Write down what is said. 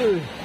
Ooh.